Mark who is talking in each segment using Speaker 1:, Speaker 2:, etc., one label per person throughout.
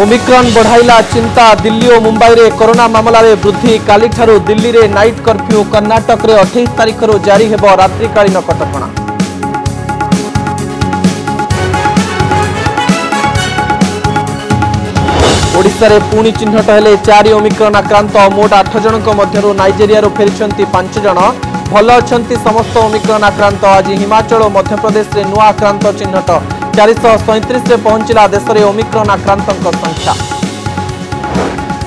Speaker 1: Omicron बढ़ाला चिंता दिल्ली और मुंबई में कोरोना मामलें वृद्धि काली दिल्ली में नाइट कर्फ्यू कर्नाटक रे 28 तारीख जारी हेबो रात्रिकालीन कटकणा ओडिशा रे पुणी चिन्हट हेले ओमिक्रन आक्रांत मोट आठ जनक मध्यरु नाइजेरिया रो फेरिछंती जन भल अछंती समस्त ओमिक्रन आक्रांत आज हिमाचल और मध्यप्रदेश रे नुआ आक्रांत चिन्हट ଚାରିଶହ ସଇଁତିରିଶରେ ପହଞ୍ଚିଲା ଦେଶରେ ଓମିକ୍ରନ୍ ଆକ୍ରାନ୍ତଙ୍କ ସଂଖ୍ୟା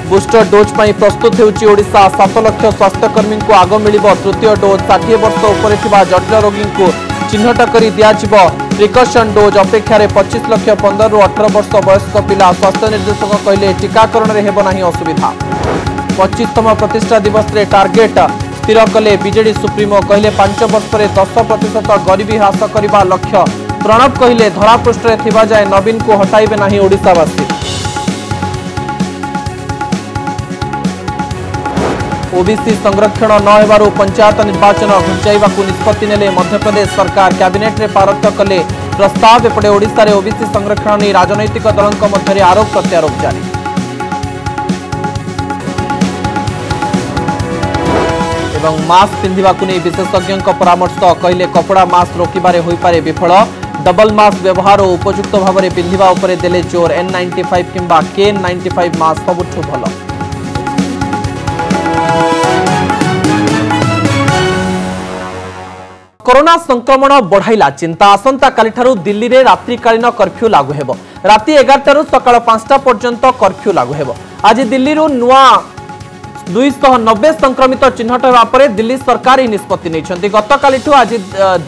Speaker 1: ବୁଷ୍ଟର ଡୋଜ୍ ପାଇଁ ପ୍ରସ୍ତୁତ ହେଉଛି ଓଡ଼ିଶା ସାତ ଲକ୍ଷ ସ୍ୱାସ୍ଥ୍ୟକର୍ମୀଙ୍କୁ ଆଗ ମିଳିବ ତୃତୀୟ ଡୋଜ୍ ଷାଠିଏ ବର୍ଷ ଉପରେ ଥିବା ଜଟିଳ ରୋଗୀଙ୍କୁ ଚିହ୍ନଟ କରି ଦିଆଯିବ ପ୍ରିକସନ୍ ଡୋଜ୍ ଅପେକ୍ଷାରେ ପଚିଶ ଲକ୍ଷ ପନ୍ଦରରୁ ଅଠର ବର୍ଷ ବୟସ୍କ ପିଲା ସ୍ୱାସ୍ଥ୍ୟ ନିର୍ଦ୍ଦେଶକ କହିଲେ ଟିକାକରଣରେ ହେବ ନାହିଁ ଅସୁବିଧା ପଚିଶତମ ପ୍ରତିଷ୍ଠା ଦିବସରେ ଟାର୍ଗେଟ୍ ସ୍ଥିର କଲେ ବିଜେଡି ସୁପ୍ରିମୋ କହିଲେ ପାଞ୍ଚ ବର୍ଷରେ ଦଶ ପ୍ରତିଶତ ଗରିବୀ ହ୍ରାସ କରିବା ଲକ୍ଷ୍ୟ प्रणव कहले ধরাপৃষ্ঠে থাকা नवीन को কু হটাইবে না ओबीसी संरक्षण नव पंचायत निर्वाचन घुंचाइवा निष्पत्ति मध्यप्रदेश सरकार कैबिनेट रे पारित कले प्रस्ताव एपटे ओडार ओबीसी संरक्षण नहीं राजनैतिक दलों मध्य आरोप प्रत्यारोप जारी एवं मास्क नहीं विशेषज्ञों परामर्श कहले कपड़ा मास्क रोकवे विफल ডবল মাস্ক ব্যবহার ও উপযুক্ত ভাবে পিঁধিবা উপরে দেলে জোর এন নাইন্টি ফাইভ কিংবা কে নাইন্টি ফাইভ মাস্ক সবুঠু ভালো করোনা সংক্রমণ বড়াইলা চিন্তা আসন্তকালিঠার দিল্লিরে রাত্রিকালীন কর্ফ্যু লাগু হব রাতে এগারটার সকাল পাঁচটা পর্যন্ত কর্ফ্যু লাগু হব আজ দিল্লির নূয়া দুইশহ নবে সংক্রমিত চিহ্নট হওয়া পরে দিল্লি সরকার এই নিষ্পতি নিয়েছেন গতকালিঠু আজ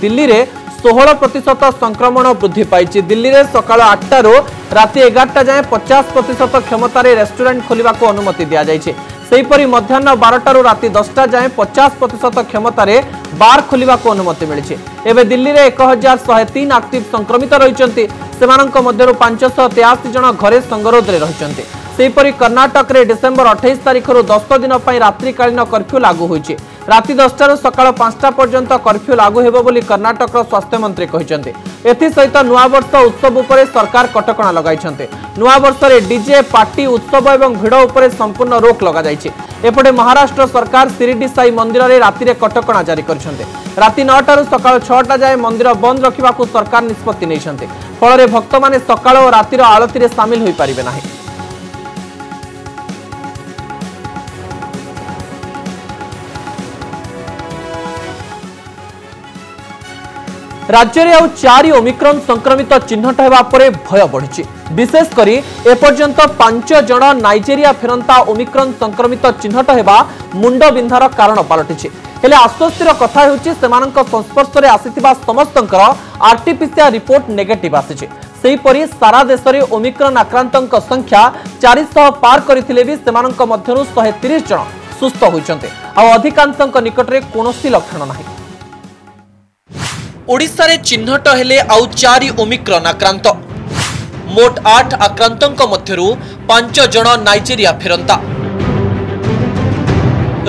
Speaker 1: দিল্লিরে ଷୋହଳ ପ୍ରତିଶତ ସଂକ୍ରମଣ ବୃଦ୍ଧି ପାଇଛି ଦିଲ୍ଲୀରେ ସକାଳ ଆଠଟାରୁ ରାତି ଏଗାରଟା ଯାଏଁ ପଚାଶ ପ୍ରତିଶତ କ୍ଷମତାରେ ରେଷ୍ଟୁରାଣ୍ଟ ଖୋଲିବାକୁ ଅନୁମତି ଦିଆଯାଇଛି ସେହିପରି ମଧ୍ୟାହ୍ନ ବାରଟାରୁ ରାତି ଦଶଟା ଯାଏଁ ପଚାଶ ପ୍ରତିଶତ କ୍ଷମତାରେ ବାର୍ ଖୋଲିବାକୁ ଅନୁମତି ମିଳିଛି ଏବେ ଦିଲ୍ଲୀରେ ଏକ ହଜାର ଶହେ ତିନି ଆକ୍ଟିଭ୍ ସଂକ୍ରମିତ ରହିଛନ୍ତି ସେମାନଙ୍କ ମଧ୍ୟରୁ ପାଞ୍ଚଶହ ତେୟାଅଶୀ ଜଣ ଘରେ ସଙ୍ଗରୋଧରେ ରହିଛନ୍ତି ସେହିପରି କର୍ଣ୍ଣାଟକରେ ଡିସେମ୍ବର ଅଠେଇଶ ତାରିଖରୁ ଦଶ ଦିନ ପାଇଁ ରାତ୍ରିକାଳୀନ କର୍ଫ୍ୟୁ ଲାଗୁ ହୋଇଛି ରାତି ଦଶଟାରୁ ସକାଳ ପାଞ୍ଚଟା ପର୍ଯ୍ୟନ୍ତ କର୍ଫ୍ୟୁ ଲାଗୁ ହେବ ବୋଲି କର୍ଣ୍ଣାଟକର ସ୍ୱାସ୍ଥ୍ୟମନ୍ତ୍ରୀ କହିଛନ୍ତି ଏଥିସହିତ ନୂଆବର୍ଷ ଉତ୍ସବ ଉପରେ ସରକାର କଟକଣା ଲଗାଇଛନ୍ତି ନୂଆବର୍ଷରେ ଡିଜେ ପାର୍ଟି ଉତ୍ସବ ଏବଂ ଭିଡ଼ ଉପରେ ସମ୍ପୂର୍ଣ୍ଣ ରୋକ୍ ଲଗାଯାଇଛି ଏପଟେ ମହାରାଷ୍ଟ୍ର ସରକାର ସିରିଡି ସାଇ ମନ୍ଦିରରେ ରାତିରେ କଟକଣା ଜାରି କରିଛନ୍ତି ରାତି ନଅଟାରୁ ସକାଳ ଛଅଟା ଯାଏ ମନ୍ଦିର ବନ୍ଦ ରଖିବାକୁ ସରକାର ନିଷ୍ପତ୍ତି ନେଇଛନ୍ତି ଫଳରେ ଭକ୍ତମାନେ ସକାଳ ଓ ରାତିର ଆଳତୀରେ ସାମିଲ ହୋଇପାରିବେ ନାହିଁ ରାଜ୍ୟରେ ଆଉ ଚାରି ଓମିକ୍ରନ୍ ସଂକ୍ରମିତ ଚିହ୍ନଟ ହେବା ପରେ ଭୟ ବଢ଼ିଛି ବିଶେଷକରି ଏପର୍ଯ୍ୟନ୍ତ ପାଞ୍ଚ ଜଣ ନାଇଜେରିଆ ଫେରନ୍ତା ଓମିକ୍ରନ୍ ସଂକ୍ରମିତ ଚିହ୍ନଟ ହେବା ମୁଣ୍ଡବିନ୍ଧାର କାରଣ ପାଲଟିଛି ହେଲେ ଆଶ୍ୱସ୍ତିର କଥା ହେଉଛି ସେମାନଙ୍କ ସଂସ୍ପର୍ଶରେ ଆସିଥିବା ସମସ୍ତଙ୍କର ଆର୍ଟିପିସିଆର୍ ରିପୋର୍ଟ ନେଗେଟିଭ୍ ଆସିଛି ସେହିପରି ସାରା ଦେଶରେ ଓମିକ୍ରନ୍ ଆକ୍ରାନ୍ତଙ୍କ ସଂଖ୍ୟା ଚାରିଶହ ପାର କରିଥିଲେ ବି ସେମାନଙ୍କ ମଧ୍ୟରୁ ଶହେ ତିରିଶ ଜଣ ସୁସ୍ଥ ହୋଇଛନ୍ତି ଆଉ ଅଧିକାଂଶଙ୍କ ନିକଟରେ କୌଣସି ଲକ୍ଷଣ ନାହିଁ ଓଡ଼ିଶାରେ ଚିହ୍ନଟ ହେଲେ ଆଉ ଚାରି ଓମିକ୍ରନ୍ ଆକ୍ରାନ୍ତ ମୋଟ ଆଠ ଆକ୍ରାନ୍ତଙ୍କ ମଧ୍ୟରୁ ପାଞ୍ଚ ଜଣ ନାଇଜେରିଆ ଫେରନ୍ତା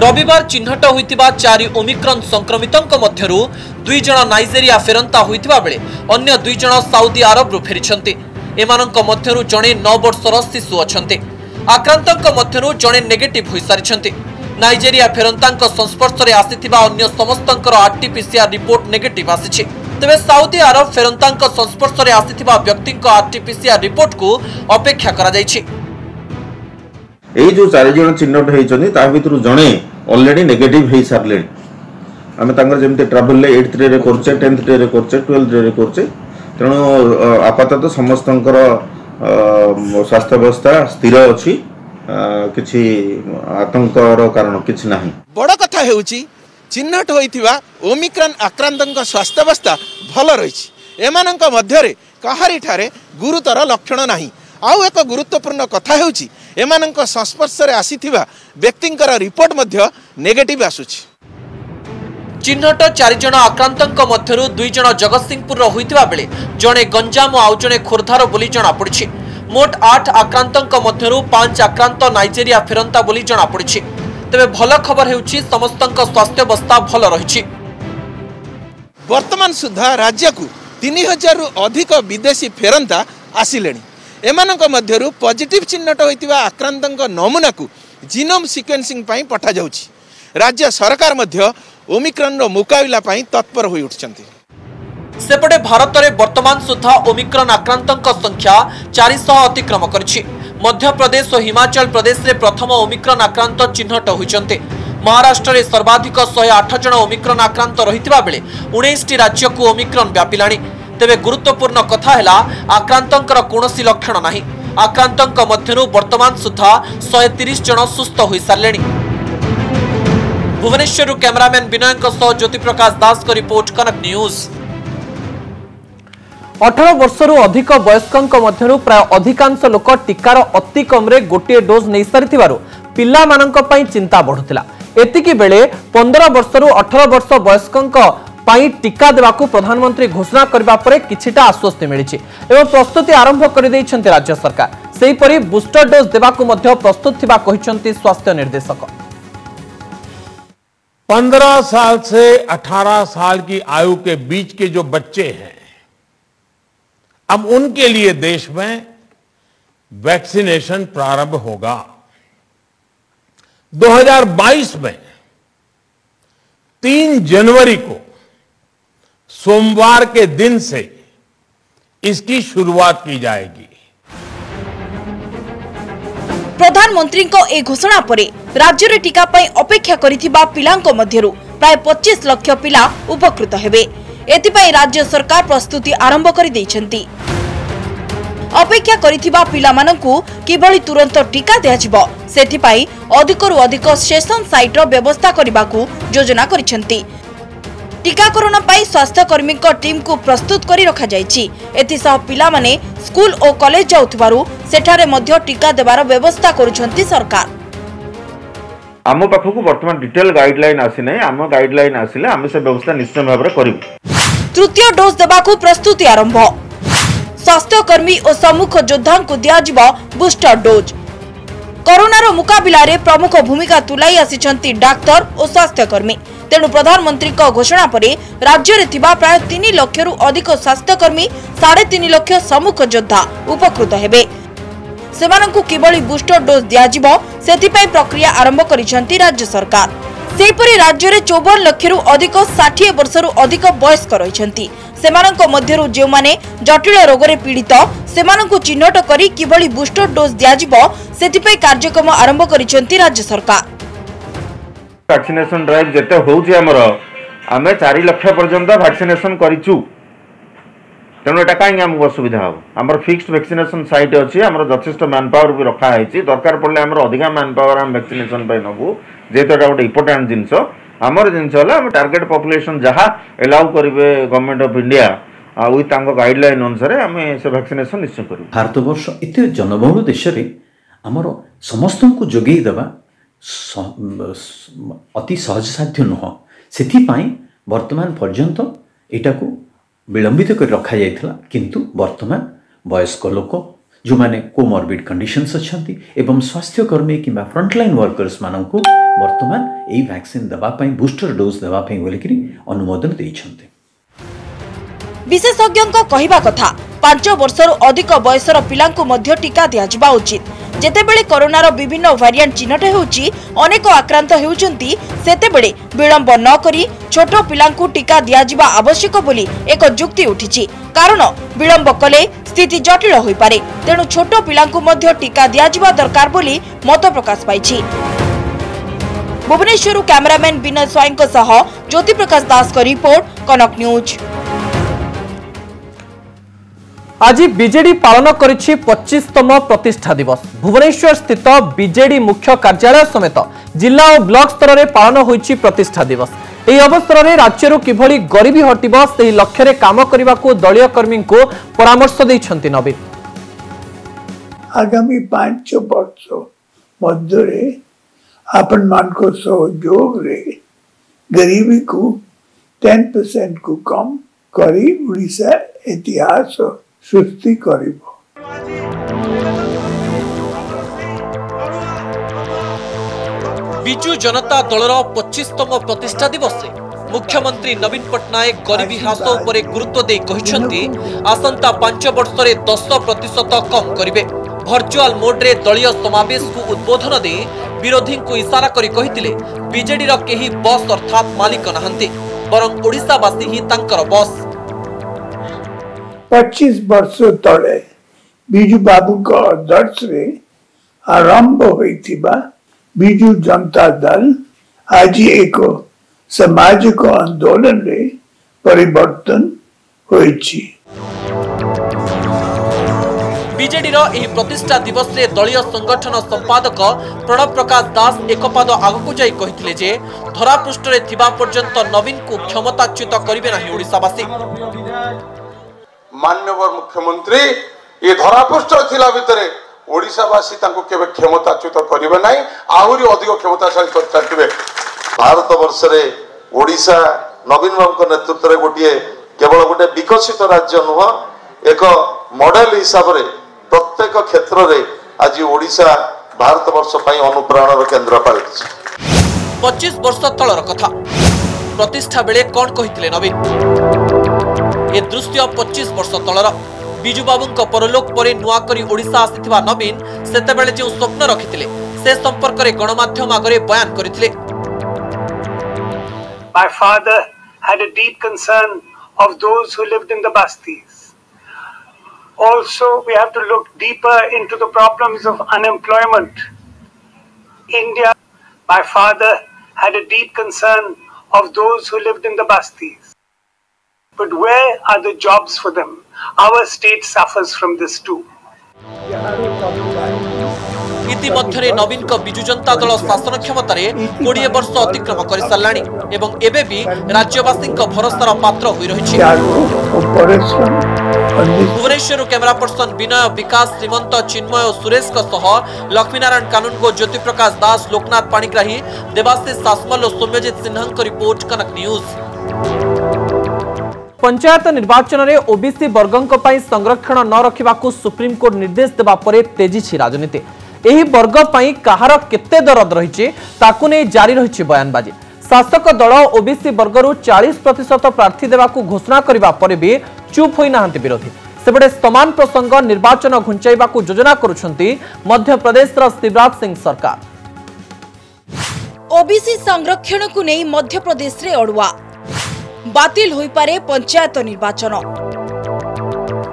Speaker 1: ରବିବାର ଚିହ୍ନଟ ହୋଇଥିବା ଚାରି ଓମିକ୍ରନ୍ ସଂକ୍ରମିତଙ୍କ ମଧ୍ୟରୁ ଦୁଇ ଜଣ ନାଇଜେରିଆ ଫେରନ୍ତା ହୋଇଥିବା ବେଳେ ଅନ୍ୟ ଦୁଇ ଜଣ ସାଉଦି ଆରବରୁ ଫେରିଛନ୍ତି ଏମାନଙ୍କ ମଧ୍ୟରୁ ଜଣେ ନଅ ବର୍ଷର ଶିଶୁ ଅଛନ୍ତି ଆକ୍ରାନ୍ତଙ୍କ ମଧ୍ୟରୁ ଜଣେ ନେଗେଟିଭ୍ ହୋଇସାରିଛନ୍ତି ନାଇଜେରିଆ ଫେରନ୍ତାଙ୍କ ସଂସ୍ପର୍ଶରେ ଆସିଥିବା ଅନ୍ୟ ସମସ୍ତଙ୍କର ଆର୍ଟି ପିସିଆର୍ ରିପୋର୍ଟ ନେଗେଟିଭ୍ ଆସିଛି ତେବେ ସାଉଦି ଆରବ ଫେରନ୍ତାଙ୍କ ସଂସ୍ପର୍ଶରେ ଆସିଥିବା ବ୍ୟକ୍ତିଙ୍କ ଆର୍ଟି ପିସିଆର୍ ରିପୋର୍ଟକୁ ଅପେକ୍ଷା କରାଯାଇଛି
Speaker 2: ଏଇ ଯେଉଁ ଚାରିଜଣ ଚିହ୍ନଟ ହେଇଛନ୍ତି ତା ଭିତରୁ ଜଣେ ଅଲରେଡି ନେଗେଟିଭ୍ ହେଇସାରିଲେଣି ଆମେ ତାଙ୍କର ଯେମିତି ଟ୍ରାଭେଲରେ ଏଇଟ୍ ଥ୍ରୀରେ କରୁଛେ ଟେନ୍ଥ ଡେରେ କରୁଛେ ଟୁଏଲ୍ଥ ଡେରେ କରୁଛେ ତେଣୁ ଆପାତତଃ ସମସ୍ତଙ୍କର ସ୍ୱାସ୍ଥ୍ୟାବସ୍ଥା ସ୍ଥିର ଅଛି କିଛି ଆତଙ୍କର କାରଣ କିଛି ନାହିଁ
Speaker 3: ବଡ କଥା ହେଉଛି ଚିହ୍ନଟ ହୋଇଥିବା ଓମିକ୍ରନ୍ ଆକ୍ରାନ୍ତଙ୍କ ସ୍ୱାସ୍ଥ୍ୟାବସ୍ଥା ଭଲ ରହିଛି ଏମାନଙ୍କ ମଧ୍ୟରେ କାହାରିଠାରେ ଗୁରୁତର ଲକ୍ଷଣ ନାହିଁ ଆଉ ଏକ ଗୁରୁତ୍ୱପୂର୍ଣ୍ଣ କଥା ହେଉଛି ଏମାନଙ୍କ ସଂସ୍ପର୍ଶରେ ଆସିଥିବା ବ୍ୟକ୍ତିଙ୍କର ରିପୋର୍ଟ ମଧ୍ୟ ନେଗେଟିଭ୍ ଆସୁଛି
Speaker 1: ଚିହ୍ନଟ ଚାରିଜଣ ଆକ୍ରାନ୍ତଙ୍କ ମଧ୍ୟରୁ ଦୁଇ ଜଣ ଜଗତସିଂହପୁରର ହୋଇଥିବା ବେଳେ ଜଣେ ଗଞ୍ଜାମ ଆଉ ଜଣେ ଖୋର୍ଦ୍ଧାର ବୋଲି ଜଣାପଡ଼ିଛି ମୋଟ ଆଠ ଆକ୍ରାନ୍ତଙ୍କ ମଧ୍ୟରୁ ପାଞ୍ଚ ଆକ୍ରାନ୍ତ ନାଇଜେରିଆ ଫେରନ୍ତା ବୋଲି ଜଣାପଡ଼ିଛି ତେବେ ଭଲ ଖବର ହେଉଛି ସମସ୍ତଙ୍କ ସ୍ୱାସ୍ଥ୍ୟବସ୍ଥା ଭଲ ରହିଛି
Speaker 3: ବର୍ତ୍ତମାନ ସୁଦ୍ଧା ରାଜ୍ୟକୁ ତିନି ହଜାରରୁ ଅଧିକ ବିଦେଶୀ ଫେରନ୍ତା ଆସିଲେଣି ଏମାନଙ୍କ ମଧ୍ୟରୁ ପଜିଟିଭ୍ ଚିହ୍ନଟ ହୋଇଥିବା ଆକ୍ରାନ୍ତଙ୍କ ନମୁନାକୁ ଜିନୋମ୍ ସିକ୍ୱେନ୍ସିଂ ପାଇଁ ପଠାଯାଉଛି ରାଜ୍ୟ ସରକାର ମଧ୍ୟ ଓମିକ୍ରନ୍ର ମୁକାବିଲା ପାଇଁ ତତ୍ପର ହୋଇ ଉଠିଛନ୍ତି
Speaker 1: ସେପଟେ ଭାରତରେ ବର୍ତ୍ତମାନ ସୁଦ୍ଧା ଓମିକ୍ରନ୍ ଆକ୍ରାନ୍ତଙ୍କ ସଂଖ୍ୟା ଚାରିଶହ ଅତିକ୍ରମ କରିଛି ମଧ୍ୟପ୍ରଦେଶ ଓ ହିମାଚଳ ପ୍ରଦେଶରେ ପ୍ରଥମ ଓମିକ୍ରନ୍ ଆକ୍ରାନ୍ତ ଚିହ୍ନଟ ହୋଇଛନ୍ତି ମହାରାଷ୍ଟ୍ରରେ ସର୍ବାଧିକ ଶହେ ଆଠ ଜଣ ଓମିକ୍ରନ୍ ଆକ୍ରାନ୍ତ ରହିଥିବା ବେଳେ ଉଣେଇଶଟି ରାଜ୍ୟକୁ ଓମିକ୍ରନ୍ ବ୍ୟାପିଲାଣି ତେବେ ଗୁରୁତ୍ୱପୂର୍ଣ୍ଣ କଥା ହେଲା ଆକ୍ରାନ୍ତଙ୍କର କୌଣସି ଲକ୍ଷଣ ନାହିଁ ଆକ୍ରାନ୍ତଙ୍କ ମଧ୍ୟରୁ ବର୍ତ୍ତମାନ ସୁଦ୍ଧା ଶହେ ତିରିଶ ଜଣ ସୁସ୍ଥ ହୋଇସାରିଲେଣି ଭୁବନେଶ୍ୱରରୁ କ୍ୟାମେରାମ୍ୟାନ୍ ବିନୟଙ୍କ ସହ ଜ୍ୟୋତିପ୍ରକାଶ ଦାସଙ୍କ ରିପୋର୍ଟ କନକ ନ୍ୟୁଜ୍ अठर वर्षर अधिक वयस्कों प्राय अधिकांश लोक टीकार अति कमे गोटे डोज नहीं सारी पिलां चिंता बढ़ुला एति बेले पंदर वर्षर अठर वर्ष वयस्कों टीका देवा प्रधानमंत्री घोषणा करने कि आश्वस्ति मिली एवं प्रस्तुति आरंभ कर राज्य सरकार से हीपरी बुस्टर डोज देवाक प्रस्तुत थी स्वास्थ्य निर्देशक
Speaker 4: पंद्रह साल से अठारह साल की आयु के बीच के जो बच्चे हैं अब उनके लिए देश में वैक्सीनेशन प्रारंभ होगा 2022 में 3 जनवरी को सोमवार के दिन से इसकी शुरुआत की जाएगी
Speaker 5: प्रधानमंत्री को एक घोषणा पर राज्य में टीका अपेक्षा कर पिला प्राय पचिश लक्ष पिला उपकृत होते ଏଥିପାଇଁ ରାଜ୍ୟ ସରକାର ପ୍ରସ୍ତୁତି ଆରମ୍ଭ କରିଦେଇଛନ୍ତି ଅପେକ୍ଷା କରିଥିବା ପିଲାମାନଙ୍କୁ କିଭଳି ତୁରନ୍ତ ଟିକା ଦିଆଯିବ ସେଥିପାଇଁ ଅଧିକରୁ ଅଧିକ ସେସନ ସାଇଟ୍ର ବ୍ୟବସ୍ଥା କରିବାକୁ ଯୋଜନା କରିଛନ୍ତି ଟିକାକରଣ ପାଇଁ ସ୍ୱାସ୍ଥ୍ୟକର୍ମୀଙ୍କ ଟିମ୍କୁ ପ୍ରସ୍ତୁତ କରି ରଖାଯାଇଛି ଏଥିସହ ପିଲାମାନେ ସ୍କୁଲ ଓ କଲେଜ ଯାଉଥିବାରୁ ସେଠାରେ ମଧ୍ୟ ଟିକା ଦେବାର ବ୍ୟବସ୍ଥା କରୁଛନ୍ତି ସରକାର
Speaker 2: ଆମ ପାଖକୁ ବର୍ତ୍ତମାନ ଡିଟେଲ ଗାଇଡଲାଇନ୍ ଆସିନାହିଁ ଆମ ଗାଇଡଲାଇନ୍ ଆସିଲେ ଆମେ ସେ ବ୍ୟବସ୍ଥା ନିଶ୍ଚୟ ଭାବରେ କରିବୁ
Speaker 5: ତୃତୀୟ ଡୋଜ୍ ଦେବାକୁ ପ୍ରସ୍ତୁତି ଆରମ୍ଭ ସ୍ୱାସ୍ଥ୍ୟକର୍ମୀ ଓ ସମ୍ମୁଖ ଯୋଦ୍ଧାଙ୍କୁ ଦିଆଯିବ ବୁଷ୍ଟର ଡୋଜ୍ କରୋନାର ମୁକାବିଲାରେ ପ୍ରମୁଖ ଭୂମିକା ତୁଲାଇ ଆସିଛନ୍ତି ଡାକ୍ତର ଓ ସ୍ୱାସ୍ଥ୍ୟକର୍ମୀ ତେଣୁ ପ୍ରଧାନମନ୍ତ୍ରୀଙ୍କ ଘୋଷଣା ପରେ ରାଜ୍ୟରେ ଥିବା ପ୍ରାୟ ତିନି ଲକ୍ଷରୁ ଅଧିକ ସ୍ୱାସ୍ଥ୍ୟକର୍ମୀ ସାଢେ ତିନି ଲକ୍ଷ ସମ୍ମୁଖ ଯୋଦ୍ଧା ଉପକୃତ ହେବେ ସେମାନଙ୍କୁ କିଭଳି ବୁଷ୍ଟର ଡୋଜ୍ ଦିଆଯିବ ସେଥିପାଇଁ ପ୍ରକ୍ରିୟା ଆରମ୍ଭ କରିଛନ୍ତି ରାଜ୍ୟ ସରକାର ସେହିପରି ରାଜ୍ୟରେ ଚଉବନ ଲକ୍ଷରୁ ଅଧିକ ଷାଠିଏ ବର୍ଷରୁ ଅଧିକ ବୟସ୍କ ରହିଛନ୍ତି ସେମାନଙ୍କ ମଧ୍ୟରୁ ଯେଉଁମାନେ ଜଟିଳ ରୋଗରେ ପୀଡ଼ିତ ସେମାନଙ୍କୁ ଚିହ୍ନଟ କରି କିଭଳି ବୁଷ୍ଟର ଡୋଜ୍ ଦିଆଯିବ ସେଥିପାଇଁ କାର୍ଯ୍ୟକ୍ରମ ଆରମ୍ଭ କରିଛନ୍ତି ରାଜ୍ୟ ସରକାର
Speaker 2: ଭ୍ୟାକ୍ସିନେସନ ଡ୍ରାଇଭ୍ ଯେତେ ହେଉଛି ଆମର ଆମେ ଚାରି ଲକ୍ଷ ପର୍ଯ୍ୟନ୍ତ ଭ୍ୟାକ୍ସିନେସନ କରିଛୁ तेहु एउटा काहीँ अब असुविधा हाम्रो फिकड भ्याक्सिन सइट अहिले आम जथे म्यान् पावारे दरकार पर्ने अब अधिक म्यान् पावार भ्याक्सिन नबु जु एउटा गोटो इम्पोर्ट्यान्ट जिनिस आम जिनिस होला टार्गेट पपुलेसन जहाँ एलाउ गरे government of India with the guideline अनुसार से
Speaker 6: भ्याक्सिन निश्चय भारतवर्ष ए जनबहु देशले को सम जा अति सहज साध्य नुह सथ वर्तमान पर्यन्त एटाको ବିଳମ୍ବିତ କରି ରଖାଯାଇଥିଲା କିନ୍ତୁ ବର୍ତ୍ତମାନ ବୟସ୍କ ଲୋକ ଯେଉଁମାନେ କୋମର୍ବିଡ୍ କଣ୍ଡିସନ୍ସ ଅଛନ୍ତି ଏବଂ ସ୍ୱାସ୍ଥ୍ୟକର୍ମୀ କିମ୍ବା ଫ୍ରଣ୍ଟଲାଇନ୍ ୱାର୍କର୍ସମାନଙ୍କୁ ବର୍ତ୍ତମାନ ଏହି ଭ୍ୟାକ୍ସିନ୍ ଦେବା ପାଇଁ ବୁଷ୍ଟର ଡୋଜ୍ ଦେବା ପାଇଁ ବୋଲିକରି ଅନୁମୋଦନ ଦେଇଛନ୍ତି
Speaker 5: ବିଶେଷଜ୍ଞଙ୍କ କହିବା କଥା ପାଞ୍ଚ ବର୍ଷରୁ ଅଧିକ ବୟସର ପିଲାଙ୍କୁ ମଧ୍ୟ ଟିକା ଦିଆଯିବା ଉଚିତ ଯେତେବେଳେ କରୋନାର ବିଭିନ୍ନ ଭାରିଆଣ୍ଟ ଚିହ୍ନଟ ହେଉଛି ଅନେକ ଆକ୍ରାନ୍ତ ହେଉଛନ୍ତି ସେତେବେଳେ ବିଳମ୍ବ ନ କରି ଛୋଟ ପିଲାଙ୍କୁ ଟିକା ଦିଆଯିବା ଆବଶ୍ୟକ ବୋଲି ଏକ ଯୁକ୍ତି ଉଠିଛି କାରଣ ବିଳମ୍ବ କଲେ ସ୍ଥିତି ଜଟିଳ ହୋଇପାରେ ତେଣୁ ଛୋଟ ପିଲାଙ୍କୁ ମଧ୍ୟ ଟିକା ଦିଆଯିବା ଦରକାର ବୋଲି ମତ ପ୍ରକାଶ ପାଇଛି ଭୁବନେଶ୍ୱରରୁ କ୍ୟାମେରାମ୍ୟାନ୍ ବିନୟ ସ୍ୱାଇଁଙ୍କ ସହ ଜ୍ୟୋତିପ୍ରକାଶ ଦାସଙ୍କ ରିପୋର୍ଟ କନକ ନ୍ୟୁଜ୍
Speaker 1: আজ বিজেডি পালন করেছে পঁচিশতম প্রতিষ্ঠা দিবস ভুবনেশ্বর স্থিত বিজেডি মুখ্য কার্যালয় সমেত জেলা ও ব্লক স্তরের পালন হয়েছে প্রতিষ্ঠা দিবস এই অবসরের রাজ্যর কিভাবে গরিবি হটব সেই লক্ষ্যের কাম করা দলীয়
Speaker 7: কর্মী পরামর্শ দিয়েছেন নবীন আগামী পাঁচ বর্ষ মধ্যে আপন মানক সহযোগে গরিবি কু টেন परसेंट
Speaker 1: কু কম করি ওড়িশা ইতিহাস सृष्टि कर विजु जनता दलर पचीसतम प्रतिष्ठा दिवस मुख्यमंत्री नवीन पट्टनायक गरीबी ह्रास गुरुत्व आसंता पांच वर्ष दस प्रतिशत कम करे भर्चुआल मोड्रे दलय समावेश उद्बोधन दे विरोधी को इशारा करी कही बस अर्थात मालिक नरंशावासी ही बस
Speaker 7: પચીસ વર્ષો તળે બીજું બાબુકા અધર્ષે આરંભ હોઈથિબા બીજું જનતા દલ ଆଜି ଏକ ସାମାଜିକ ଆନ୍ଦୋଳନରେ ପରିବର୍ତ୍ତନ ହୋଇଛି
Speaker 1: ବିଜେଡିର ଏହି ପ୍ରତିଷ୍ଠା ଦିବସରେ ଦଳୀୟ ସଂଗଠନ ସମ୍ପାଦକ ପ୍ରଣବ ପ୍ରକାଶ ଦାସ ଏକପାଦ ଆଗକୁ ଯାଇ କହିଥିଲେ ଯେ ଧରାପୃଷ୍ଠରେ ଥିବା ପର୍ଯ୍ୟନ୍ତ ନବୀନଙ୍କୁ କ୍ଷମତାଚ୍ୟୁତ କରିବେ ନାହିଁ ଓଡ଼ିଶାବାସୀ
Speaker 8: ମାନ୍ୟବର ମୁଖ୍ୟମନ୍ତ୍ରୀ ଏ ଧରାପୃଷ୍ଠ ଥିଲା ଭିତରେ ଓଡ଼ିଶାବାସୀ ତାଙ୍କୁ କେବେ କ୍ଷମତାଚ୍ୟୁତ କରିବେ ନାହିଁ ଆହୁରି ଅଧିକ କ୍ଷମତାଶାଳୀ କରିଚାଲିଥିବେ
Speaker 2: ଭାରତ ବର୍ଷରେ ଓଡ଼ିଶା ନବୀନ ବାବୁଙ୍କ ନେତୃତ୍ୱରେ ଗୋଟିଏ କେବଳ ଗୋଟିଏ ବିକଶିତ ରାଜ୍ୟ ନୁହଁ ଏକ ମଡେଲ ହିସାବରେ ପ୍ରତ୍ୟେକ କ୍ଷେତ୍ରରେ ଆଜି ଓଡ଼ିଶା ଭାରତ ବର୍ଷ ପାଇଁ ଅନୁପ୍ରେରଣାର କେନ୍ଦ୍ର ପାଲଟିଛି
Speaker 1: ପଚିଶ ବର୍ଷ ତଳର କଥା ପ୍ରତିଷ୍ଠା ବେଳେ କଣ କହିଥିଲେ ନବୀନ ଏ ଦୃଶ୍ୟ ପଚିଶ ବର୍ଷ ତଳର ବିଜୁବାବୁଙ୍କ ପରଲୋକ ପରେ ନୂଆ କରି ଓଡ଼ିଶା ଆସିଥିବା ନବୀନ ସେତେବେଳେ ଯେଉଁ ସ୍ୱପ୍ନ ରଖିଥିଲେ ସେ ସମ୍ପର୍କରେ ଗଣମାଧ୍ୟମ ଆଗରେ ବୟାନ କରିଥିଲେ
Speaker 9: My Also, we have to look deeper into the problems of unemployment. India, my father had a deep concern of those who lived in the Bastis. But where are the jobs for them? Our state suffers from this too.
Speaker 1: ଇତିମଧ୍ୟରେ ନବୀନଙ୍କ ବିଜୁ ଜନତା ଦଳ ଶାସନ କ୍ଷମତାରେ କୋଡ଼ିଏ ବର୍ଷ ଅତିକ୍ରମ କରିସାରିଲାଣି ଏବଂ ଏବେ ବି ରାଜ୍ୟବାସୀଙ୍କ ଭରସାର ପାତ୍ର ହୋଇ ରହିଛି ଭୁବନେଶ୍ୱରରୁ କ୍ୟାମେରା ପର୍ସନ ବିନୟ ବିକାଶ ଶ୍ରୀମନ୍ତ ଚିନ୍ମୟ ଓ ସୁରେଶଙ୍କ ସହ ଲକ୍ଷ୍ମୀନାରାୟଣ କାନୁନଗୋ ଜ୍ୟୋତିପ୍ରକାଶ ଦାସ ଲୋକନାଥ ପାଣିଗ୍ରାହୀ ଦେବାଶିଷ ସାସମଲ ଓ ସୌମ୍ୟଜିତ ସିହ୍ନାଙ୍କ ରିପୋର୍ଟ କନକ ନ୍ୟୁଜ୍ पंचायत निर्वाचन में ओबीसी वर्गों पर संरक्षण न रखा सुप्रीमकोर्ट निर्देश देवा तेजी राजनीति यही वर्ग पर कहार के दरद रही जारी रही बयानबाजी शासक दल ओबीसी वर्गर चालीस प्रतिशत प्रार्थी देवा घोषणा करने पर भी चुप होना विरोधी सेपटे सामान प्रसंग निर्वाचन घुंचाइवा योजना करप्रदेश शिवराज सिंह सरकार ओबीसी संरक्षण को
Speaker 5: नहीं मध्यप्रदेश अड़ुआ বাতিল হইপারে পঞ্চায়েত নির্বাচন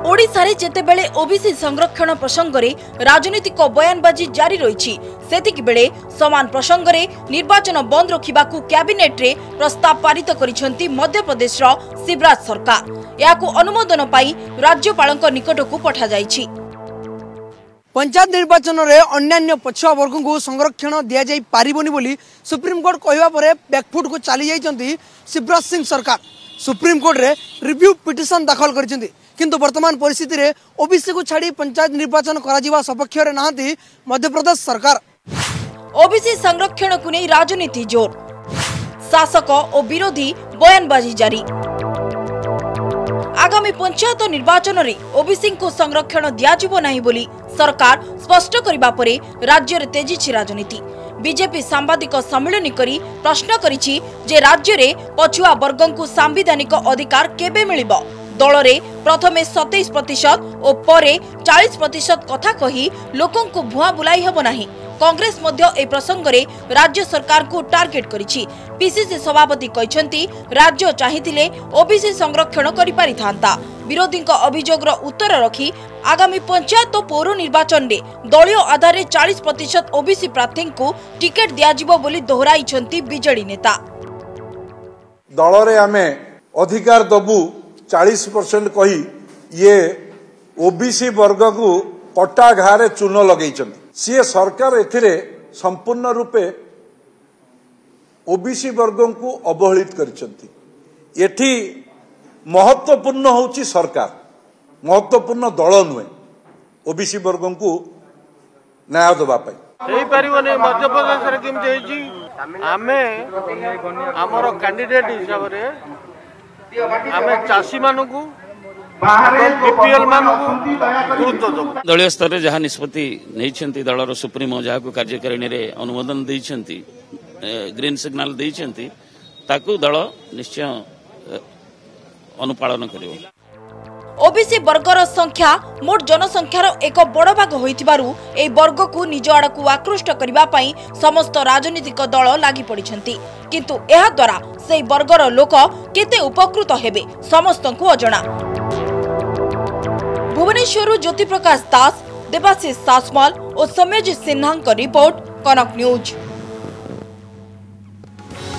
Speaker 5: ওড়িশার যেতবে ওবিসি সংরক্ষণ প্রসঙ্গে রাজনৈতিক বয়ানবাজি জারি রয়েছে সেতিকবেলে সমান প্রসঙ্গে নির্বাচন বন্ধ রাখা ক্যাবিনেট্রে প্রস্তাব পারিত করেছেন মধ্যপ্রদেশর শিবরাজ সরকার এখন অনুমোদন পাই রাজ্যপাল নিকটক পঠাযাই पंचायत निर्वाचन
Speaker 10: में अन्न्य पछुआ वर्ग को संरक्षण दि जा जापारे सुप्रीमकोर्ट कहवापर बैकफुट को चली जाइंट शिवराज सिंह सरकार सुप्रीमकोर्ट में रिव्यू पिटन दाखल कर किंतु ओबीसी को छाड़ी पंचायत निर्वाचन करा सपक्ष नहांती मध्यप्रदेश सरकार
Speaker 5: ओबीसी संरक्षण को नहीं राजनीति जोर शासक और विरोधी बयानबाजी जारी आगामी पंचायत निर्वाचन में ओबीसी को संरक्षण दिज्व ना সরকার স্পষ্ট করা পরে রাজ্যের তেজিছি রাজনীতি বিজেপি সাংবাদিক সম্মিলনী করে প্রশ্ন করেছি যে রাজ্যের পছুয়া বর্গঙ্কু সাংবিধানিক অধিকার কেবে মিলিব দলরে প্রথমে সতেইশ প্রতিশত ও পরে চাশ প্রতিশত কথা কহি লোকঙ্কু ভুয়া বুলাই হব না कांग्रेस मध्य ए प्रसंग रे राज्य सरकार को टार्गेट करिछि पीसीसी सभापति कहि राज्य चाहितिले ओबीसी संरक्षण करि पारि थांता विरोधी अभिजोग रो उत्तर रखी आगामी पंचायत तो पौर निर्वाचन रे दलीय आधार रे 40%
Speaker 8: ओबीसी प्रार्थी को टिकट दिया जिवो बोली दोहराई छंती बिजेडी नेता दल रे आमे अधिकार दबु 40% कहि ये ओबीसी वर्ग को पट्टा घारे चुनो लगेइछन ସିଏ ସରକାର ଏଥିରେ ସମ୍ପୂର୍ଣ୍ଣ ରୂପେ ଓବିସି ବର୍ଗଙ୍କୁ ଅବହେଳିତ କରିଛନ୍ତି ଏଠି ମହତ୍ତ୍ୱପୂର୍ଣ୍ଣ ହେଉଛି ସରକାର ମହତ୍ତ୍ୱପୂର୍ଣ୍ଣ ଦଳ ନୁହେଁ ଓବିସି ବର୍ଗଙ୍କୁ ନ୍ୟାୟ ଦେବା ପାଇଁ
Speaker 4: ହେଇପାରିବନି ମଧ୍ୟପ୍ରଦେଶରେ କେମିତି ହେଇଛି ଆମେ ଆମର କ୍ୟାଣ୍ଡିଡେଟ୍ ହିସାବରେ ଆମେ ଚାଷୀମାନଙ୍କୁ
Speaker 11: ଦଳୀୟ ସ୍ତରରେ ଯାହା ନିଷ୍ପତ୍ତି ନେଇଛନ୍ତି ଦଳର ସୁପ୍ରିମୋ ଯାହାକୁ କାର୍ଯ୍ୟକାରିଣୀରେ ଅନୁମୋଦନ ଦେଇଛନ୍ତି ଗ୍ରୀନ୍ ସିଗ୍ନାଲ ଦେଇଛନ୍ତି ତାକୁ ଦଳ ନିଶ୍ଚୟ ଅନୁପାଳନ କରିବ
Speaker 5: ଓବିସି ବର୍ଗର ସଂଖ୍ୟା ମୋଟ ଜନସଂଖ୍ୟାର ଏକ ବଡ଼ ଭାଗ ହୋଇଥିବାରୁ ଏହି ବର୍ଗକୁ ନିଜ ଆଡ଼କୁ ଆକୃଷ୍ଟ କରିବା ପାଇଁ ସମସ୍ତ ରାଜନୈତିକ ଦଳ ଲାଗି ପଡ଼ିଛନ୍ତି କିନ୍ତୁ ଏହାଦ୍ୱାରା ସେହି ବର୍ଗର ଲୋକ କେତେ ଉପକୃତ ହେବେ ସମସ୍ତଙ୍କୁ ଅଜଣା भुवनेश्वर ज्योति प्रकाश दास देवाशिष सासमल और सौम्यजी सिन्हा रिपोर्ट कनक
Speaker 1: न्यूज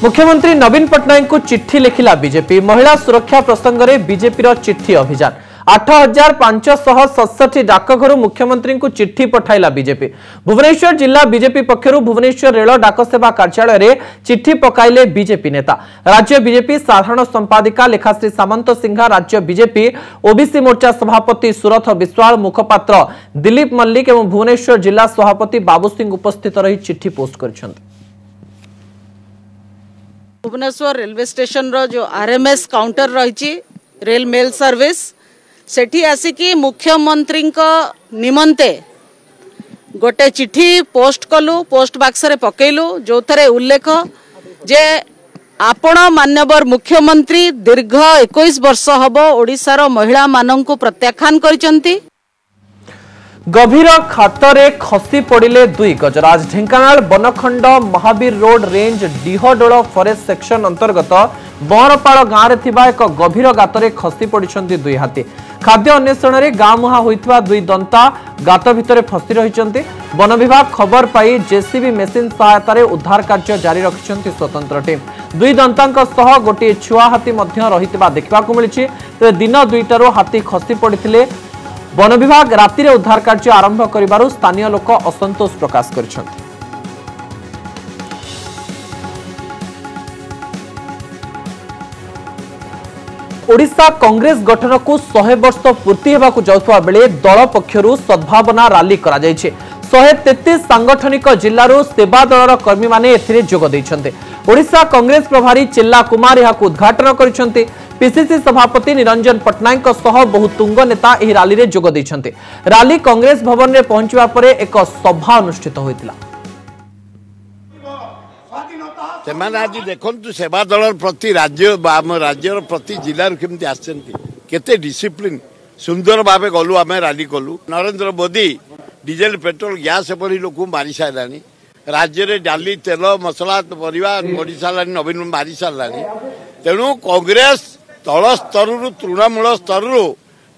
Speaker 1: मुख्यमंत्री नवीन पट्टनायक चिट्ठी लिखिला बीजेपी महिला सुरक्षा प्रसंगे बीजेपी चिट्ठी अभियान আট হাজার পাঁচশহ সতষঠি ডাকঘর মুখ্যমন্ত্রী চিঠি পঠাইলা বিজেপি ভুবনেশ্বর জেলা বিজেপি পক্ষ ভুবনেশ্বর রেল ডাকসেবা কার্যালয়ে চিঠি পকাইলে বিজেপি নেতা রাজ্য বিজেপি সাধারণ সম্পাদিকা লেখাশ্রী সামন্ত সিংহা রাজ্য বিজেপি ওবিসি মোর্চা সভাপতি সুরথ বিশ্বাল মুখপাত্র দিলীপ মল্লিক এবং ভুবনেশ্বর জেলা সভাপতি বাবু সিং উপস্থিত রহি চিঠি পোস্ট
Speaker 12: করেছেন ভুবনেশ্বর রেলওয়ে স্টেশন রো যে আরএমএস কাউন্টার রয়েছে রেল মেল সার্ভিস ସେଠି ଆସିକି ମୁଖ୍ୟମନ୍ତ୍ରୀଙ୍କ ନିମନ୍ତେ ଗୋଟେ ଚିଠି ପୋଷ୍ଟ କଲୁ ପୋଷ୍ଟ ବାକ୍ସରେ ପକେଇଲୁ ଯେଉଁଥିରେ ଉଲ୍ଲେଖ ଯେ ଆପଣ ମାନ୍ୟବର ମୁଖ୍ୟମନ୍ତ୍ରୀ ଦୀର୍ଘ ଏକୋଇଶ ବର୍ଷ ହେବ ଓଡ଼ିଶାର ମହିଳାମାନଙ୍କୁ ପ୍ରତ୍ୟାଖ୍ୟାନ କରିଛନ୍ତି
Speaker 1: ଗଭୀର ଖାତରେ ଖସି ପଡ଼ିଲେ ଦୁଇ ଗଜ ରାଜ ଢେଙ୍କାନାଳ ବନଖଣ୍ଡ Mahabir road range Dihadol forest section ଅନ୍ତର୍ଗତ ବଅଁରପାଳ ଗାଁରେ ଥିବା ଏକ ଗଭୀର ଗାତରେ ଖସି ପଡ଼ିଛନ୍ତି ଦୁଇ ହାତୀ ଖାଦ୍ୟ ଅନ୍ୱେଷଣରେ ଗାଁ ମୁହାଁ ହୋଇଥିବା ଦୁଇ ଦନ୍ତା ଗାତ ଭିତରେ ଫସି ରହିଛନ୍ତି ବନ ବିଭାଗ ଖବର ପାଇ ଜେସିବି ମେସିନ୍ ସହାୟତାରେ ଉଦ୍ଧାର କାର୍ଯ୍ୟ ଜାରି ରଖିଛନ୍ତି ସ୍ୱତନ୍ତ୍ର ଟିମ୍ ଦୁଇ ଦନ୍ତାଙ୍କ ସହ ଗୋଟିଏ ଛୁଆ ହାତୀ ମଧ୍ୟ ରହିଥିବା ଦେଖିବାକୁ ମିଳିଛି ତେବେ ଦିନ ଦୁଇଟାରୁ ହାତୀ ଖସି ପଡ଼ିଥିଲେ ବନ ବିଭାଗ ରାତିରେ ଉଦ୍ଧାର କାର୍ଯ୍ୟ ଆରମ୍ଭ କରିବାରୁ ସ୍ଥାନୀୟ ଲୋକ ଅସନ୍ତୋଷ ପ୍ରକାଶ କରିଛନ୍ତି ওড়িশা কংগ্রেস গঠনকু শহে বর্ষ পূর্তি হওয়া যাওয়া বেড়ে দল পক্ষর সদ্ভাবনা রালি করা যাইছে শহে তেত্রিশ সাংগঠনিক জেলার সেবা দলর কর্মী মানে এতে যোগ দিয়েছেন ওড়িশা কংগ্রেস প্রভারী চিল্লা কুমার এখন উদ্ঘাটন করেছেন পিসিসি সভাপতি নিরঞ্জন পট্টনায়ক সহ বহু তুঙ্গ নেতা এই রালি যোগ দিয়েছেন রালি কংগ্রেস ভবনের পৌঁছবা পরে এক সভা অনুষ্ঠিত হয়েছিল
Speaker 13: ସେମାନେ ଆଜି ଦେଖନ୍ତୁ ସେବା ଦଳର ପ୍ରତି ରାଜ୍ୟ ବା ଆମ ରାଜ୍ୟର ପ୍ରତି ଜିଲ୍ଲାରୁ କେମିତି ଆସିଛନ୍ତି କେତେ ଡିସିପ୍ଲିନ୍ ସୁନ୍ଦର ଭାବେ ଗଲୁ ଆମେ ରାଲି କଲୁ Narendra Modi diesel petrol gas ଏପରି ଲୋକଙ୍କୁ ମାରିସାରିଲାଣି ରାଜ୍ୟରେ ଡାଲି ତେଲ ମସଲା ପରିବା ସାରିଲାଣି ନବୀନ ମାରିସାରିଲାଣି ତେଣୁ କଂଗ୍ରେସ ତଳ ସ୍ତରରୁ ତୃଣମୂଳ ସ୍ତରରୁ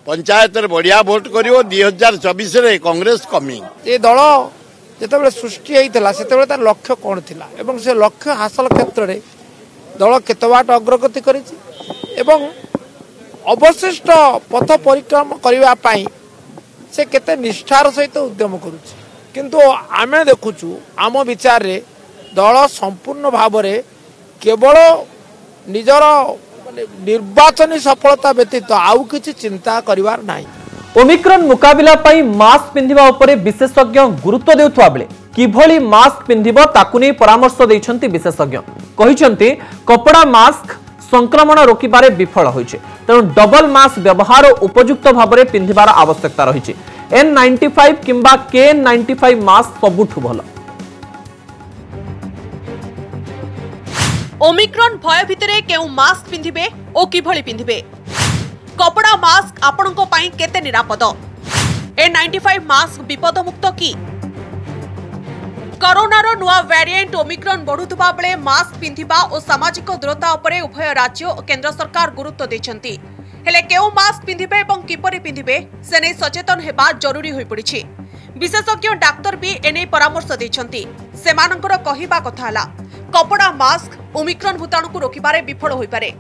Speaker 13: ପଞ୍ଚାୟତରେ ବଢ଼ିଆ ଭୋଟ କରିବ ଦୁଇ ହଜାର ଚବିଶରେ କଂଗ୍ରେସ କମିଂ
Speaker 14: ଏ ଦଳ ଯେତେବେଳେ ସୃଷ୍ଟି ହୋଇଥିଲା ସେତେବେଳେ ତାର ଲକ୍ଷ୍ୟ କ'ଣ ଥିଲା ଏବଂ ସେ ଲକ୍ଷ୍ୟ ହାସଲ କ୍ଷେତ୍ରରେ ଦଳ କେତେ ବାଟ ଅଗ୍ରଗତି କରିଛି ଏବଂ ଅବଶିଷ୍ଟ ପଥ ପରିକ୍ରମ କରିବା ପାଇଁ ସେ କେତେ ନିଷ୍ଠାର ସହିତ ଉଦ୍ୟମ କରୁଛି କିନ୍ତୁ ଆମେ ଦେଖୁଛୁ ଆମ ବିଚାରରେ ଦଳ ସମ୍ପୂର୍ଣ୍ଣ ଭାବରେ କେବଳ ନିଜର ମାନେ ନିର୍ବାଚନୀ ସଫଳତା ବ୍ୟତୀତ ଆଉ କିଛି ଚିନ୍ତା କରିବାର ନାହିଁ
Speaker 1: ওমিক্রন মুকাবিলা পাই মাস্ক পিঁধিবা উপরে বিশেষজ্ঞ গুরুত্ব দেওয়া বেড়ে কিভাবে মাস্ক পিঁধিব তাকে নিয়ে পরামর্শ দিয়েছেন বিশেষজ্ঞ কিন্তু কপড়া মাস্ক সংক্রমণ রোকিবার বিফল হয়েছে তেমন ডবল মাস্ক ব্যবহার উপযুক্ত ভাবে পিঁধিবার আবশ্যকতা রয়েছে এন নাইন্টি ফাইভ কিংবা K N ninety five mask সবুঠু ভালো
Speaker 15: ওমিক্রন ভয় ভিতরে কেউ মাস্ক পিঁধিবে ও কিভাবে পিঁধিবে কপড়া মাস্ক আপনার কেতে নিরাপদ এ নাইন্টি ফাইভ মাস্ক বিপদমুক্ত কি করোনার নূয়া ভ্যারিয়েন্ট ওমিক্রন বড়ুয়া বেড়ে মাস্ক পিঁধা ও সামাজিক দূরতা উপরে উভয় রাজ্য ও কেন্দ্র সরকার গুরুত্ব দিয়েছেন হলে কেউ মাস্ক পিঁধবে এবং কিপরি পিঁধবে সে নেই সচেতন হওয়া জরুরি হয়ে পড়ছে বিশেষজ্ঞ ডাক্তার বি এনে পরামর্শ দিয়েছেন সেমানকর কহিবা কথা হল কপড়া মাস্ক ওমিক্রন ভূতাণুকে রোকিবার বিফল হয়ে পড়ে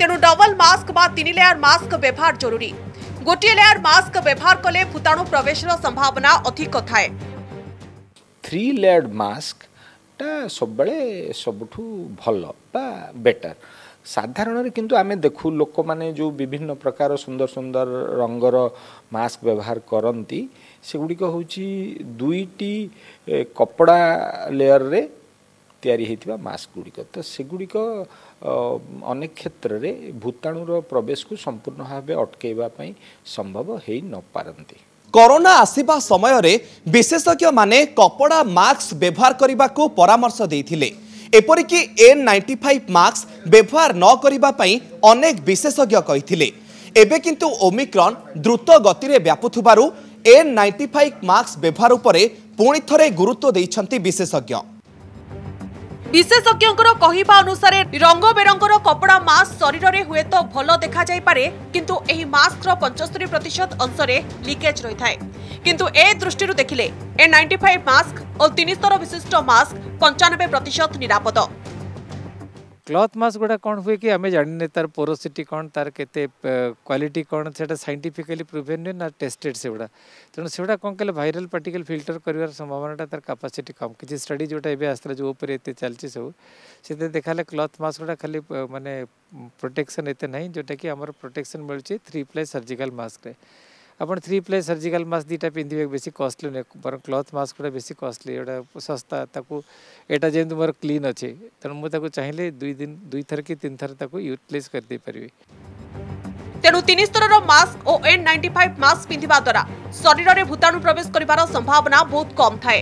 Speaker 15: ତେଣୁ ଡବଲ ମାସ୍କ ବା ତିନି ଲେୟାର ମାସ୍କ ବ୍ୟବହାର ଜରୁରୀ ଗୋଟିଏ ଲେୟାର ମାସ୍କ ବ୍ୟବହାର କଲେ ଭୂତାଣୁ ପ୍ରବେଶର ସମ୍ଭାବନା ଅଧିକ ଥାଏ
Speaker 16: ଥ୍ରୀ ଲେୟାର୍ଡ ମାସ୍କଟା ସବୁବେଳେ ସବୁଠୁ ଭଲ ବା ବେଟର ସାଧାରଣରେ କିନ୍ତୁ ଆମେ ଦେଖୁ ଲୋକମାନେ ଯେଉଁ ବିଭିନ୍ନ ପ୍ରକାର ସୁନ୍ଦର ସୁନ୍ଦର ରଙ୍ଗର ମାସ୍କ ବ୍ୟବହାର କରନ୍ତି ସେଗୁଡ଼ିକ ହେଉଛି ଦୁଇଟି କପଡ଼ା ଲେୟରରେ ତିଆରି ହୋଇଥିବା ମାସ୍କ ଗୁଡ଼ିକ ତ ସେଗୁଡ଼ିକ ଅନେକ କ୍ଷେତ୍ରରେ ଭୂତାଣୁର ପ୍ରବେଶକୁ ସମ୍ପୂର୍ଣ୍ଣ ଭାବେ ଅଟକାଇବା ପାଇଁ ସମ୍ଭବ ହୋଇ ନପାରନ୍ତି
Speaker 17: କରୋନା ଆସିବା ସମୟରେ ବିଶେଷଜ୍ଞମାନେ କପଡ଼ା ମାସ୍କ ବ୍ୟବହାର କରିବାକୁ ପରାମର୍ଶ ଦେଇଥିଲେ ଏପରିକି ଏନ୍ ନାଇଣ୍ଟି ଫାଇଭ୍ ମାସ୍କ ବ୍ୟବହାର ନ କରିବା ପାଇଁ ଅନେକ ବିଶେଷଜ୍ଞ କହିଥିଲେ ଏବେ କିନ୍ତୁ ଓମିକ୍ରନ୍ ଦ୍ରୁତ ଗତିରେ ବ୍ୟାପୁଥିବାରୁ ଏନ୍ ନାଇଣ୍ଟି ଫାଇଭ୍ ମାସ୍କ ବ୍ୟବହାର ଉପରେ ପୁଣି ଥରେ ଗୁରୁତ୍ୱ ଦେଇଛନ୍ତି ବିଶେଷଜ୍ଞ
Speaker 15: ବିଶେଷଜ୍ଞଙ୍କର କହିବା ଅନୁସାରେ ରଙ୍ଗବେରଙ୍ଗର କପଡ଼ା ମାସ୍କ ଶରୀରରେ ହୁଏତ ଭଲ ଦେଖାଯାଇପାରେ କିନ୍ତୁ ଏହି ମାସ୍କର ପଞ୍ଚସ୍ତରୀ ପ୍ରତିଶତ ଅଂଶରେ ଲିକେଜ୍ ରହିଥାଏ କିନ୍ତୁ ଏ ଦୃଷ୍ଟିରୁ ଦେଖିଲେ ଏ ନାଇଣ୍ଟି ଫାଇଭ୍ ମାସ୍କ ଓ ତିନି ସ୍ତର ବିଶିଷ୍ଟ ମାସ୍କ ପଞ୍ଚାନବେ ପ୍ରତିଶତ ନିରାପଦ
Speaker 18: ক্লথ মাস্ক গুড়া কোণ হুয়ে কি আমি জানিনে তার পোরোসিটি কোণ তার কেতে কোয়ালিটি কোণ সেটা সাইন্টিফিকালি প্রুভেন নুয়ে না টেস্টেড সেগুড়া তেমন সেগুড়া কোণ কলে ভাইরাল পার্টিকল ফিল্টর করিবার সম্ভাবনাটা তার ক্যাপাসিটি কম কিছু স্টডি যেটা এবে আসলে যে উপরে এতে চালছি সব সেতে দেখালে ক্লথ মাস্ক গুড়া খালি মানে প্রোটেকশন এতে নাই যেটা কি আমার প্রোটেকশন মিলুছি থ্রি প্লাই সার্জিকাল মাস্করে ଆପଣ ଥ୍ରୀ ପ୍ଲେ ସର୍ଜିକାଲ୍ ମାସ୍କ ଦୁଇଟା ପିନ୍ଧିବେ ବେଶୀ କଷ୍ଟଲି ନୁହେଁ ବରଂ କ୍ଲଥ୍ ମାସ୍କଗୁଡ଼ା ବେଶୀ କଷ୍ଟଲି ଏଗୁଡ଼ା ଶସ୍ତା ତାକୁ ଏଇଟା ଯେମିତି ମୋର କ୍ଲିନ୍ ଅଛି ତେଣୁ ମୁଁ ତାକୁ ଚାହିଁଲେ ଦୁଇ ଦିନ ଦୁଇଥର କି ତିନିଥର ଥର ତାକୁ ୟୁଟିଲାଇଜ୍ କରିଦେଇପାରିବି
Speaker 15: ତେଣୁ ତିନି ସ୍ତରର ମାସ୍କ ଓ ଏନ୍ ନାଇଣ୍ଟି ଫାଇଭ୍ ମାସ୍କ ପିନ୍ଧିବା ଦ୍ୱାରା ଶରୀରରେ ଭୂତାଣୁ ପ୍ରବେଶ କରିବାର ସମ୍ଭାବନା ବହୁତ କମ୍ ଥାଏ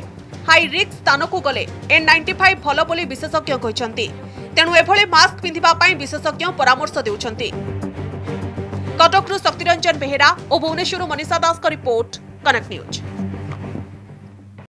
Speaker 15: ହାଇ ରିସ୍କ ସ୍ଥାନକୁ ଗଲେ ଏନ୍ ନାଇଣ୍ଟି ଫାଇଭ୍ ଭଲ ବୋଲି ବିଶେଷଜ୍ଞ କହିଛନ୍ତି ତେଣୁ ଏଭଳି ମାସ୍କ ପିନ୍ଧିବା ପାଇଁ ବିଶେଷଜ୍ଞ ପରାମର୍ଶ ଦେଉଛନ୍ତି কটকরু শক্তিরঞ্জন বেহেরা ও ভুবনেশ্বর মনীষা দাসক রিপোর্ট কনক নিউজ